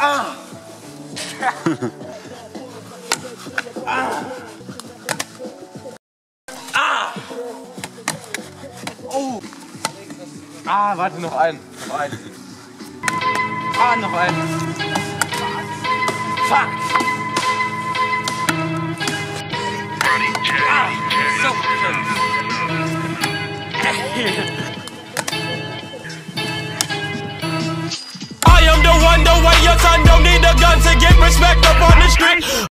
Ah. ah. Oh. Ah, warte, noch einen. Noch einen. Ah, noch einen. Fuck. Ah, so I son don't need